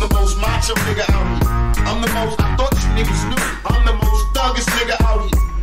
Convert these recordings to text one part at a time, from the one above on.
I'm the most macho nigga out here. I'm the most, I thought you niggas knew. I'm the most thuggest nigga out here.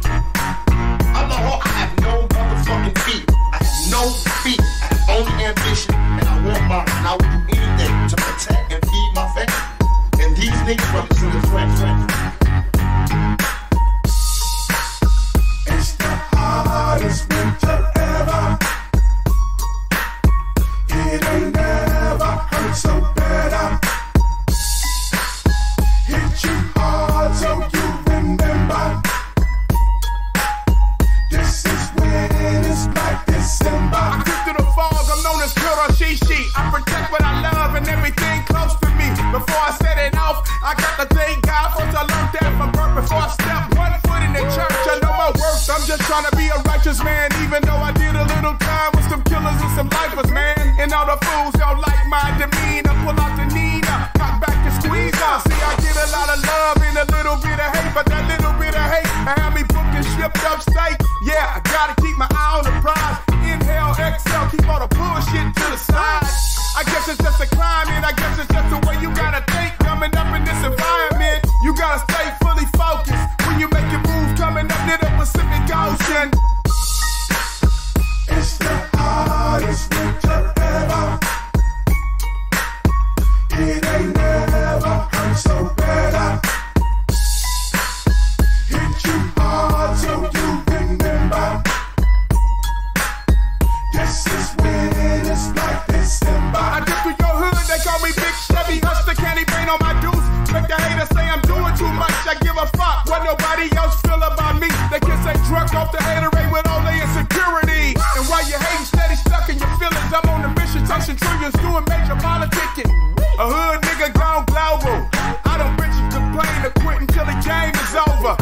I got to thank God for I learned that from birth. Before I step one foot in the church, I know my worth. I'm just trying to be a righteous man, even though I did a little time with some killers and some lifers, man. And all the fools don't like my demeanor. Pull out the Nina, cock back and squeeze out. See, I get a lot of love and a little bit of hate, but that little bit of hate, I have me booked and shipped upstate. Yeah, I gotta keep my eye on the prize. Inhale, exhale, keep all the bullshit to the side. I guess it's just a climb, and I guess it's just the way you gotta fully focused when you make your move Coming up near the Pacific Ocean. Drunk off the haterade with all their insecurity. And while you're hating steady stuck in your feelings, I'm on a mission chasing trillions, doing major politicking. A hood nigga gone global. I don't bet you complain or quit until the game is over.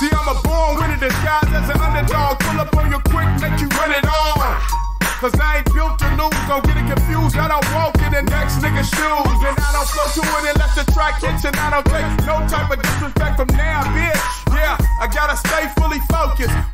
See, I'm a born winner disguised as an underdog. Pull up on you quick, make you run it on. Cause I ain't built to lose, don't get it confused. I don't walk in the next nigga's shoes. And Flow to it unless the track. And I don't take no type of disrespect from now, bitch. Yeah, I gotta stay fully focused